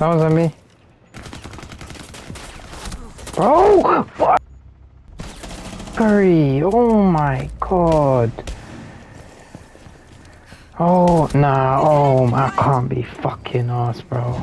That was on me. Oh, bro! What? Curry! Oh my god. Oh, nah, oh, I can't be fucking ass, bro.